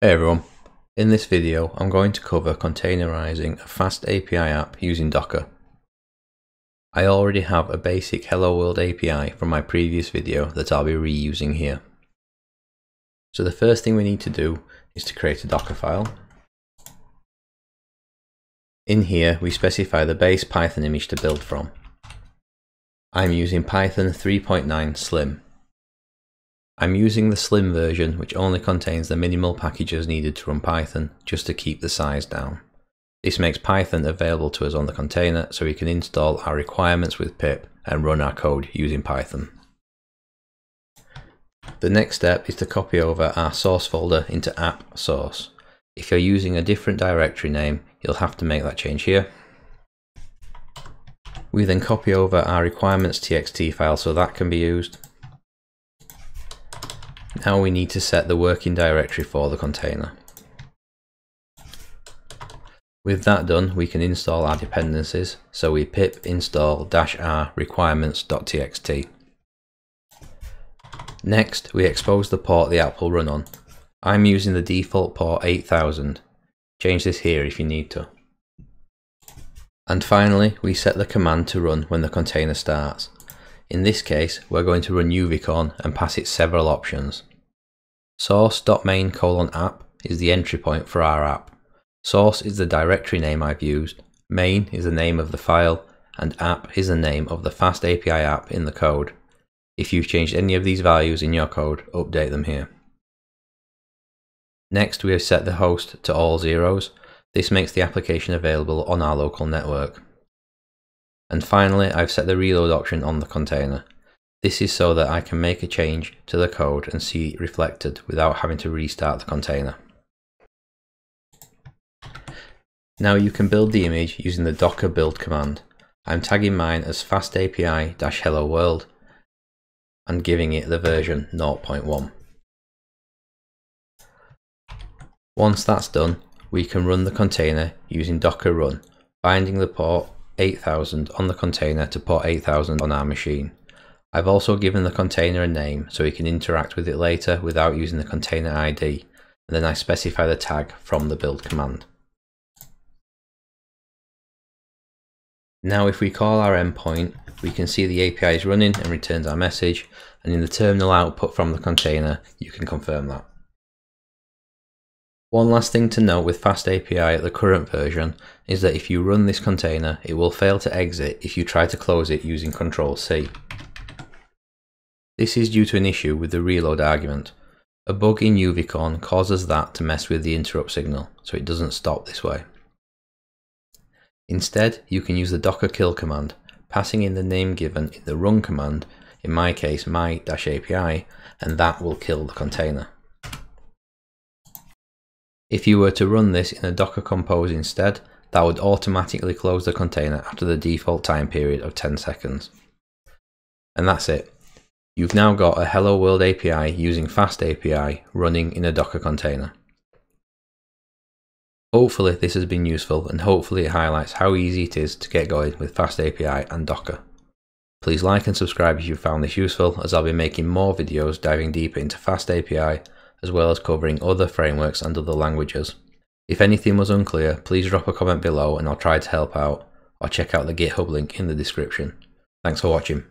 Hey everyone, in this video I'm going to cover containerizing a FastAPI app using Docker. I already have a basic Hello World API from my previous video that I'll be reusing here. So the first thing we need to do is to create a Docker file. In here we specify the base Python image to build from. I'm using Python 3.9 Slim. I'm using the slim version which only contains the minimal packages needed to run Python just to keep the size down. This makes Python available to us on the container so we can install our requirements with pip and run our code using Python. The next step is to copy over our source folder into app source. If you're using a different directory name, you'll have to make that change here. We then copy over our requirements.txt file so that can be used. Now we need to set the working directory for the container. With that done, we can install our dependencies, so we pip install -r requirements.txt. Next, we expose the port the app will run on. I'm using the default port 8000. Change this here if you need to. And finally, we set the command to run when the container starts. In this case, we're going to run uvicorn and pass it several options. Source.main colon app is the entry point for our app. Source is the directory name I've used, main is the name of the file, and app is the name of the FastAPI app in the code. If you've changed any of these values in your code, update them here. Next, we have set the host to all zeros. This makes the application available on our local network. And finally, I've set the reload option on the container. This is so that I can make a change to the code and see it reflected without having to restart the container. Now you can build the image using the docker build command. I'm tagging mine as fastapi-hello world and giving it the version 0.1. Once that's done, we can run the container using docker run, binding the port 8000 on the container to port 8000 on our machine. I've also given the container a name so we can interact with it later without using the container ID, and then I specify the tag from the build command. Now if we call our endpoint, we can see the API is running and returns our message, and in the terminal output from the container, you can confirm that. One last thing to note with FastAPI at the current version is that if you run this container, it will fail to exit if you try to close it using Ctrl C. This is due to an issue with the reload argument. A bug in uvicorn causes that to mess with the interrupt signal, so it doesn't stop this way. Instead, you can use the docker kill command, passing in the name given in the run command, in my case my-api, and that will kill the container. If you were to run this in a Docker Compose instead, that would automatically close the container after the default time period of 10 seconds. And that's it. You've now got a Hello World API using FastAPI running in a Docker container. Hopefully this has been useful and hopefully it highlights how easy it is to get going with FastAPI and Docker. Please like and subscribe if you found this useful as I'll be making more videos diving deeper into FastAPI as well as covering other frameworks and other languages. If anything was unclear, please drop a comment below and I'll try to help out or check out the GitHub link in the description. Thanks for watching.